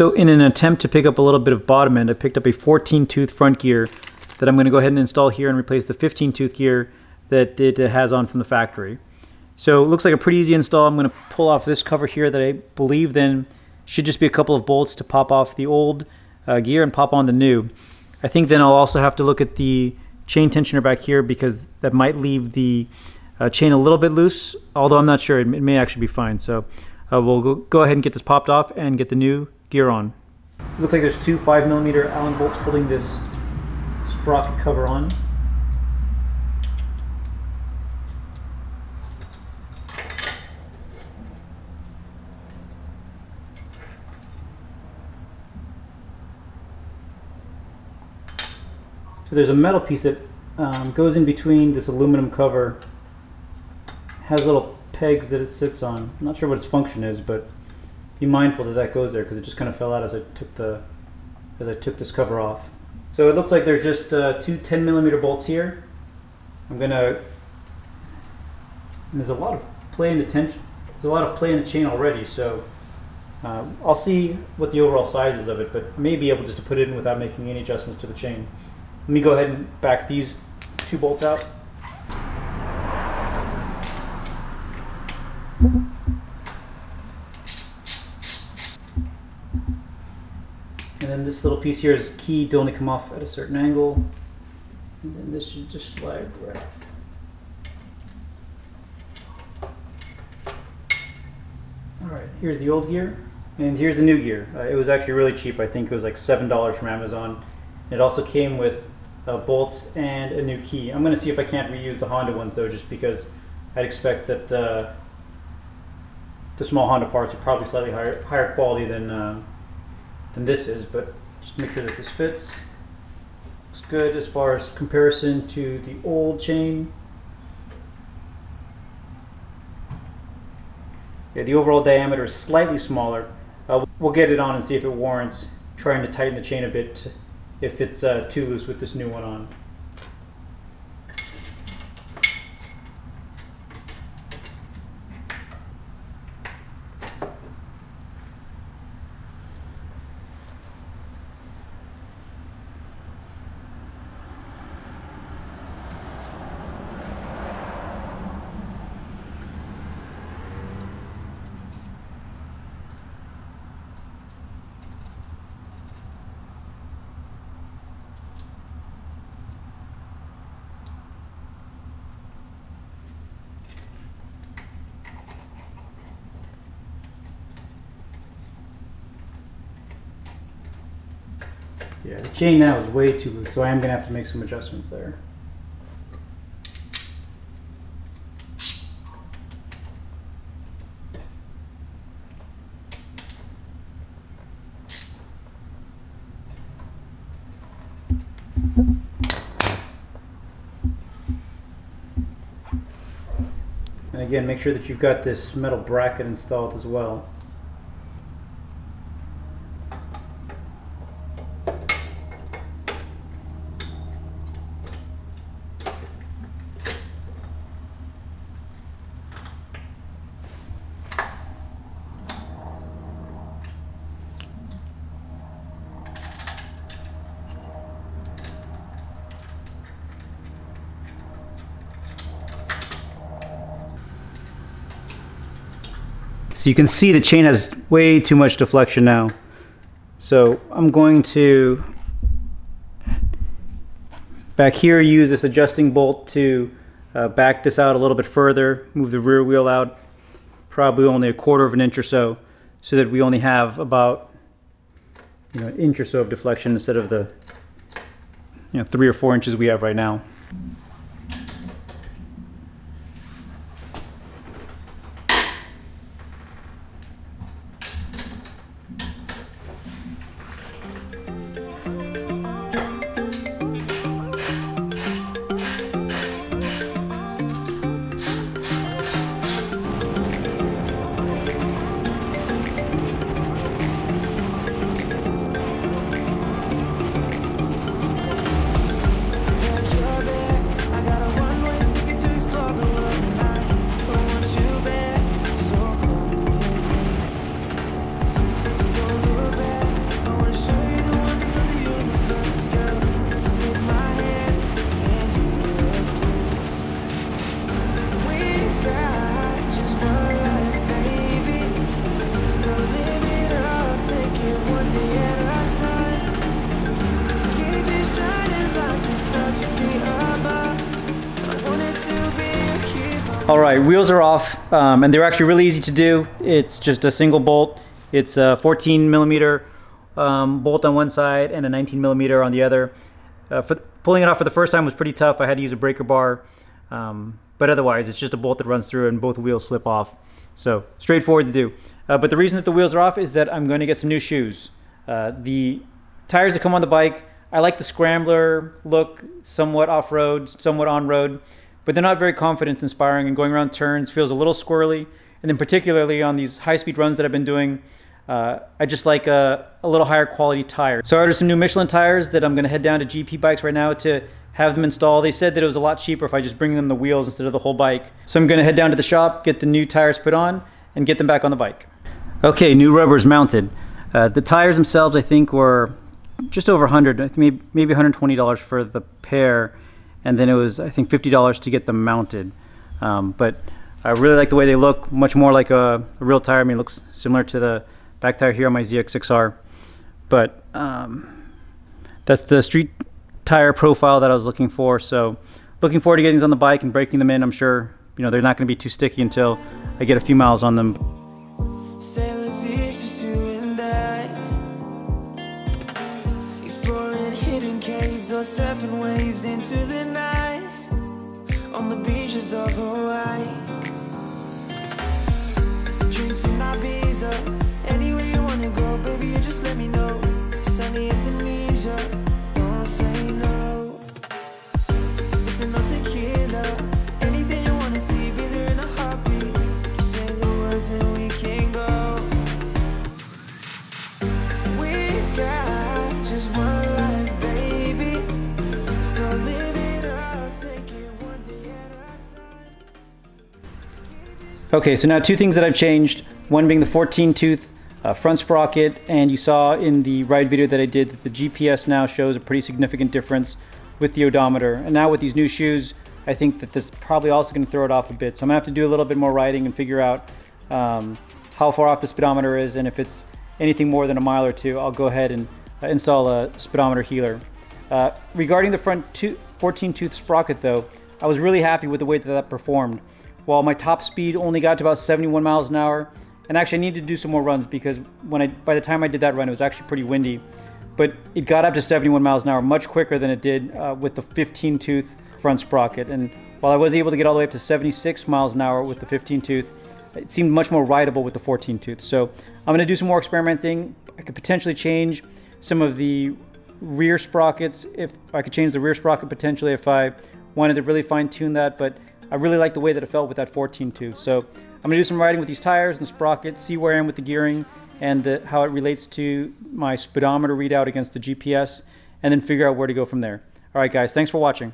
So in an attempt to pick up a little bit of bottom end, I picked up a 14 tooth front gear that I'm going to go ahead and install here and replace the 15 tooth gear that it has on from the factory. So it looks like a pretty easy install. I'm going to pull off this cover here that I believe then should just be a couple of bolts to pop off the old uh, gear and pop on the new. I think then I'll also have to look at the chain tensioner back here because that might leave the uh, chain a little bit loose, although I'm not sure. It, may actually be fine. So uh, we'll go ahead and get this popped off and get the new gear on. It looks like there's two 5 millimeter Allen bolts holding this sprocket cover on. So there's a metal piece that um, goes in between this aluminum cover, has little pegs that it sits on. I'm not sure what its function is, but be mindful that that goes there because it just kind of fell out as I took the as I took this cover off. So it looks like there's just uh, two 10 millimeter bolts here. I'm gonna. there's a lot of play in the tension. There's a lot of play in the chain already, so uh, I'll see what the overall size is of it, but I may be able just to put it in without making any adjustments to the chain. Let me go ahead and back these two bolts out. Then this little piece here is keyed to only come off at a certain angle. And then this should just slide right off. Alright, here's the old gear. And here's the new gear. Uh, it was actually really cheap. I think it was like $7 from Amazon. It also came with uh, bolts and a new key. I'm going to see if I can't reuse the Honda ones though, just because I'd expect that uh, the small Honda parts are probably slightly higher, higher quality than uh, than this is, but just make sure that this fits. Looks good as far as comparison to the old chain. Yeah, the overall diameter is slightly smaller. Uh, we'll get it on and see if it warrants trying to tighten the chain a bit if it's uh, too loose with this new one on. Yeah, the chain now is way too loose, so I am going to have to make some adjustments there. And again, make sure that you've got this metal bracket installed as well. So you can see the chain has way too much deflection now. So I'm going to, back here, use this adjusting bolt to uh, back this out a little bit further, move the rear wheel out probably only a quarter of an inch or so, so that we only have about you know, an inch or so of deflection instead of the you know, three or four inches we have right now. All right, wheels are off, um, and they're actually really easy to do. It's just a single bolt. It's a 14 millimeter um, bolt on one side and a 19 millimeter on the other. Uh, for, pulling it off for the first time was pretty tough. I had to use a breaker bar, um, but otherwise it's just a bolt that runs through and both wheels slip off. So straightforward to do. Uh, but the reason that the wheels are off is that I'm going to get some new shoes. Uh, the tires that come on the bike, I like the scrambler look, somewhat off-road, somewhat on-road but they're not very confidence inspiring and going around turns feels a little squirrely. And then particularly on these high speed runs that I've been doing, uh, I just like a, a, little higher quality tire. So I ordered some new Michelin tires that I'm gonna head down to GP Bikes right now to have them installed. They said that it was a lot cheaper if I just bring them the wheels instead of the whole bike. So I'm gonna head down to the shop, get the new tires put on, and get them back on the bike. Okay, new rubbers mounted. Uh, the tires themselves, I think, were just over 100, maybe, maybe $120 for the pair and then it was I think fifty dollars to get them mounted. Um, but I really like the way they look, much more like a, a, real tire. I mean, it looks similar to the back tire here on my ZX6R. But um, that's the street tire profile that I was looking for. So looking forward to getting these on the bike and breaking them in. I'm sure you know they're not going to be too sticky until I get a few miles on them. Surfing waves into the night on the beaches of Hawaii. Drinks in Ibiza, anywhere you wanna go, baby, you just let me know. Sunny Indonesia, don't say no. Sipping on tequila, anything you wanna see, be there in a heartbeat. Just say the words and we can go. We've got Okay, so now two things that I've changed. One being the 14 tooth uh, front sprocket, and you saw in the ride video that I did that the GPS now shows a pretty significant difference with the odometer. And now with these new shoes, I think that this is probably also going to throw it off a bit. So I'm going to have to do a little bit more riding and figure out um, how far off the speedometer is, and if it's anything more than a mile or two, I'll go ahead and uh, install a speedometer healer. Uh, regarding the front 14 tooth sprocket though, I was really happy with the way that that performed while my top speed only got to about 71 miles an hour. And actually, I needed to do some more runs because when I by the time I did that run, it was actually pretty windy. But it got up to 71 miles an hour much quicker than it did uh, with the 15 tooth front sprocket. And while I was able to get all the way up to 76 miles an hour with the 15 tooth, it seemed much more rideable with the 14 tooth. So I'm going to do some more experimenting. I could potentially change some of the rear sprockets if I could change the rear sprocket potentially if I wanted to really fine tune that. But I really like the way that it felt with that 14 tooth. So I'm going to do some riding with these tires and sprockets, see where I am with the gearing and the, how it relates to my speedometer readout against the GPS, and then figure out where to go from there. All right, guys, thanks for watching.